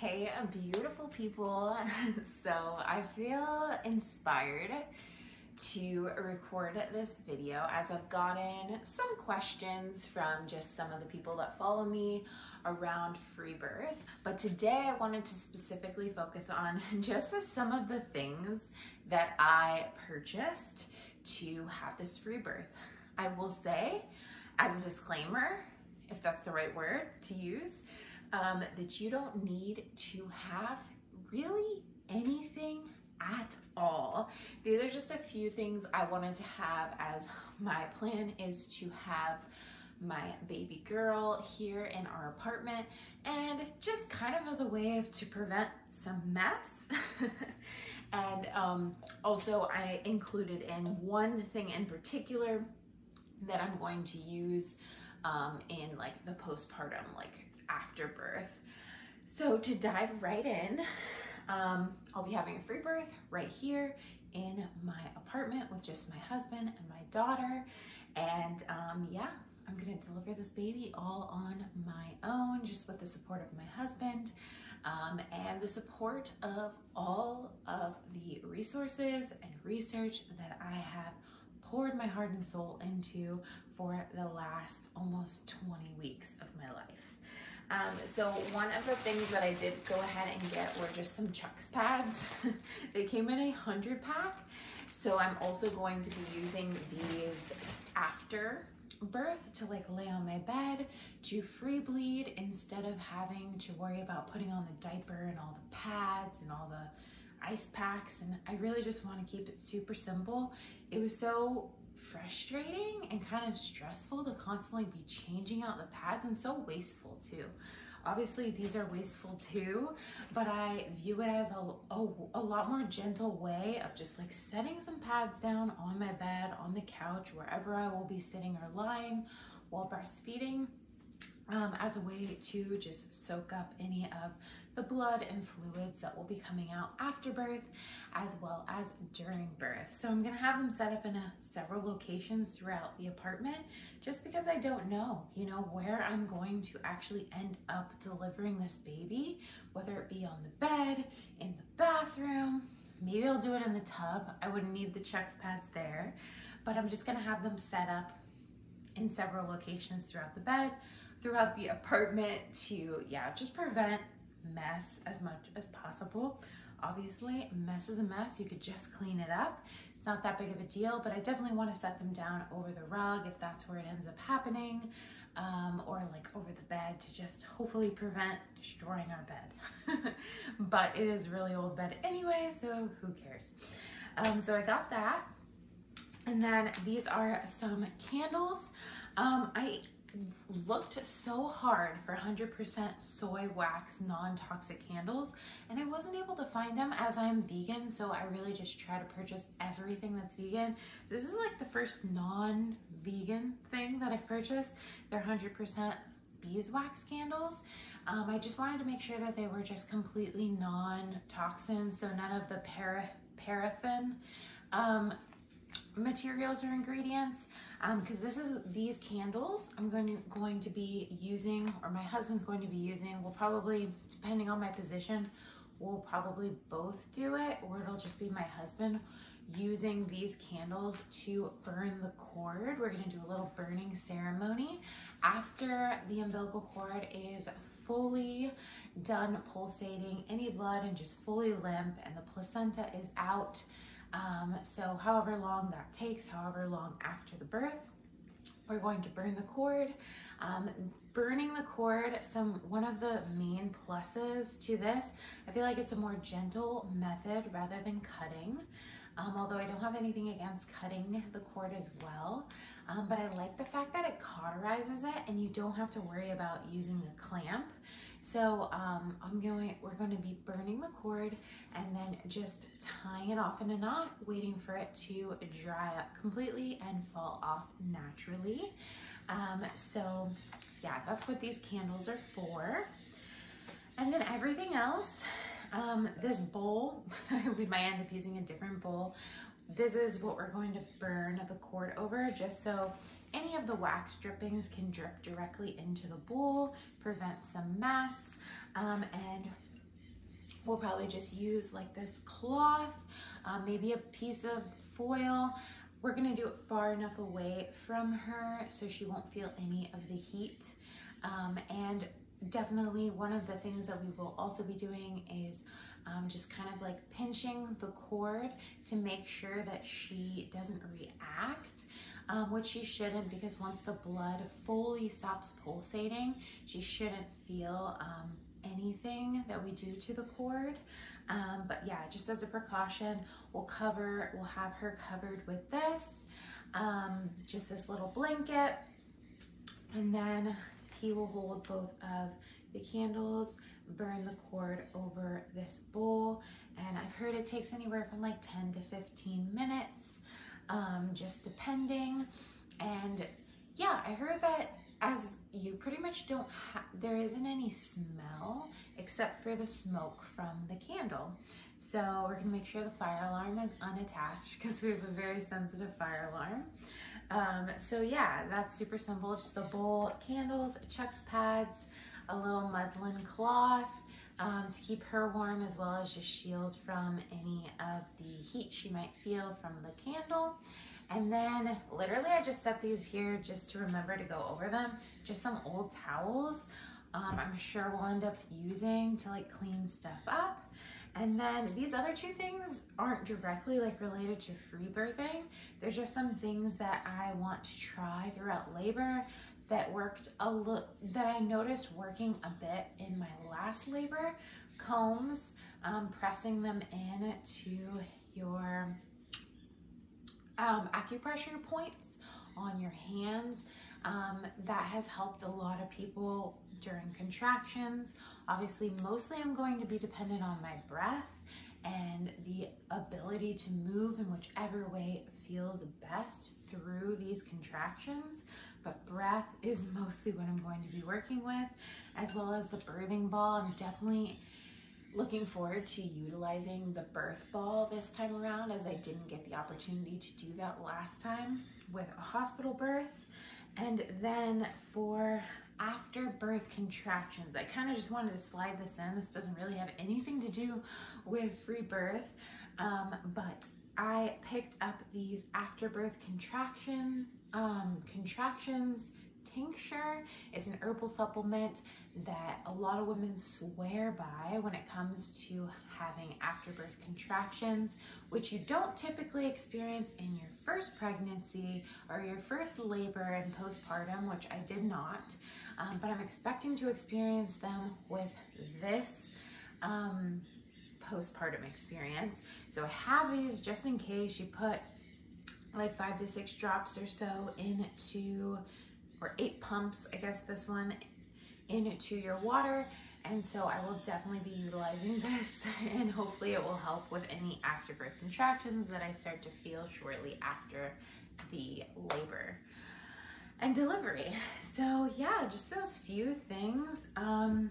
Hey, beautiful people. So I feel inspired to record this video as I've gotten some questions from just some of the people that follow me around free birth. But today I wanted to specifically focus on just some of the things that I purchased to have this free birth. I will say, as a disclaimer, if that's the right word to use, um, that you don't need to have really anything at all. These are just a few things I wanted to have as my plan is to have my baby girl here in our apartment and just kind of as a way of to prevent some mess. and um, also I included in one thing in particular that I'm going to use um, in like the postpartum like after birth. So to dive right in, um, I'll be having a free birth right here in my apartment with just my husband and my daughter. And um, yeah, I'm gonna deliver this baby all on my own, just with the support of my husband um, and the support of all of the resources and research that I have poured my heart and soul into for the last almost 20 weeks of my life. Um, so one of the things that I did go ahead and get were just some Chux pads. they came in a 100 pack. So I'm also going to be using these after birth to like lay on my bed, to free bleed instead of having to worry about putting on the diaper and all the pads and all the ice packs. And I really just want to keep it super simple. It was so frustrating and kind of stressful to constantly be changing out the pads and so wasteful too. Obviously these are wasteful too, but I view it as a, a, a, lot more gentle way of just like setting some pads down on my bed, on the couch, wherever I will be sitting or lying while breastfeeding um, as a way to just soak up any of the blood and fluids that will be coming out after birth as well as during birth. So I'm gonna have them set up in a, several locations throughout the apartment just because I don't know, you know, where I'm going to actually end up delivering this baby, whether it be on the bed, in the bathroom, maybe I'll do it in the tub. I wouldn't need the Chux pads there, but I'm just gonna have them set up in several locations throughout the bed, throughout the apartment to, yeah, just prevent mess as much as possible. Obviously, mess is a mess. You could just clean it up. It's not that big of a deal, but I definitely want to set them down over the rug if that's where it ends up happening, um, or like over the bed to just hopefully prevent destroying our bed. but it is really old bed anyway, so who cares? Um, so I got that. And then these are some candles. Um, I looked so hard for 100% soy wax non-toxic candles and I wasn't able to find them as I'm vegan so I really just try to purchase everything that's vegan. This is like the first non-vegan thing that I've purchased. They're 100% beeswax candles. Um, I just wanted to make sure that they were just completely non-toxin so none of the para paraffin um, materials or ingredients because um, this is these candles I'm going to going to be using or my husband's going to be using will probably depending on my position we'll probably both do it or it'll just be my husband using these candles to burn the cord. We're going to do a little burning ceremony after the umbilical cord is fully done pulsating any blood and just fully limp and the placenta is out um, so however long that takes, however long after the birth, we're going to burn the cord. Um, burning the cord, some one of the main pluses to this, I feel like it's a more gentle method rather than cutting. Um, although I don't have anything against cutting the cord as well. Um, but I like the fact that it cauterizes it and you don't have to worry about using a clamp. So um, I'm going, we're going to be burning the cord and then just tying it off in a knot, waiting for it to dry up completely and fall off naturally. Um, so yeah, that's what these candles are for. And then everything else, um, this bowl, we might end up using a different bowl. This is what we're going to burn the cord over just so any of the wax drippings can drip directly into the bowl, prevent some mess, um, and we'll probably just use like this cloth, um, maybe a piece of foil. We're gonna do it far enough away from her so she won't feel any of the heat. Um, and definitely one of the things that we will also be doing is um, just kind of like pinching the cord to make sure that she doesn't react, um, which she shouldn't because once the blood fully stops pulsating, she shouldn't feel um, anything that we do to the cord. Um, but yeah, just as a precaution, we'll cover, we'll have her covered with this, um, just this little blanket. And then he will hold both of the candles, burn the cord over this bowl. And I've heard it takes anywhere from like 10 to 15 minutes, um, just depending. And yeah, I heard that as you pretty much don't have, there isn't any smell except for the smoke from the candle. So we're gonna make sure the fire alarm is unattached because we have a very sensitive fire alarm. Um, so yeah, that's super simple. Just a bowl, candles, Chux pads, a little muslin cloth um, to keep her warm as well as just shield from any of the heat she might feel from the candle. And then literally I just set these here just to remember to go over them. Just some old towels um, I'm sure we'll end up using to like clean stuff up. And then these other two things aren't directly like related to free birthing. They're just some things that I want to try throughout labor that worked a little, that I noticed working a bit in my last labor. Combs, um, pressing them in to your um, acupressure points on your hands. Um, that has helped a lot of people during contractions. Obviously, mostly I'm going to be dependent on my breath and the ability to move in whichever way feels best through these contractions. But breath is mostly what I'm going to be working with, as well as the birthing ball. I'm definitely looking forward to utilizing the birth ball this time around as I didn't get the opportunity to do that last time with a hospital birth. Then for after birth contractions, I kind of just wanted to slide this in. This doesn't really have anything to do with free birth, um, but I picked up these after birth contraction um, contractions tincture. It's an herbal supplement that a lot of women swear by when it comes to having afterbirth contractions, which you don't typically experience in your first pregnancy or your first labor and postpartum, which I did not. Um, but I'm expecting to experience them with this um, postpartum experience. So I have these just in case you put like five to six drops or so into, or eight pumps, I guess this one, into your water. And so I will definitely be utilizing this and hopefully it will help with any afterbirth contractions that I start to feel shortly after the labor and delivery. So yeah, just those few things. Um,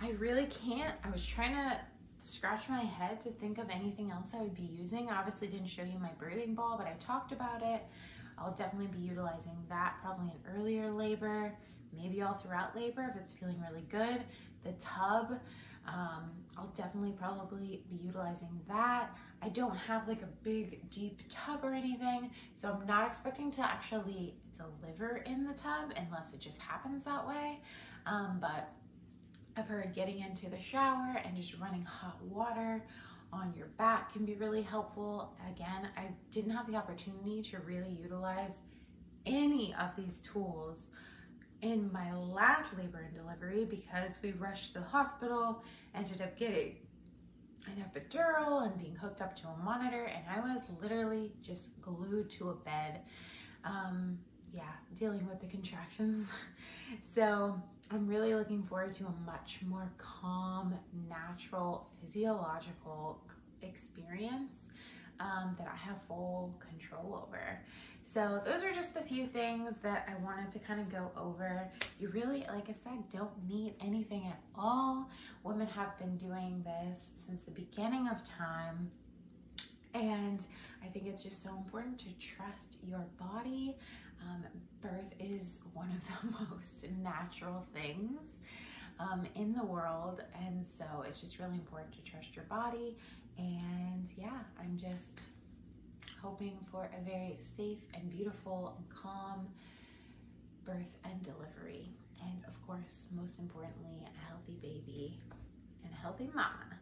I really can't, I was trying to scratch my head to think of anything else I would be using. I obviously didn't show you my birthing ball, but I talked about it. I'll definitely be utilizing that probably in earlier labor, maybe all throughout labor if it's feeling really good. The tub, um, I'll definitely probably be utilizing that. I don't have like a big deep tub or anything, so I'm not expecting to actually deliver in the tub unless it just happens that way. Um, but I've heard getting into the shower and just running hot water on your back can be really helpful. Again, I didn't have the opportunity to really utilize any of these tools in my last labor and delivery because we rushed to the hospital, ended up getting an epidural and being hooked up to a monitor, and I was literally just glued to a bed. Um, yeah, dealing with the contractions. so I'm really looking forward to a much more calm, natural, physiological experience um, that I have full control over. So those are just the few things that I wanted to kind of go over. You really, like I said, don't need anything at all. Women have been doing this since the beginning of time. And I think it's just so important to trust your body, um, birth is one of the most natural things. um, in the world. And so it's just really important to trust your body. And yeah, I'm just hoping for a very safe and beautiful and calm birth and delivery. And of course, most importantly, a healthy baby and a healthy mama.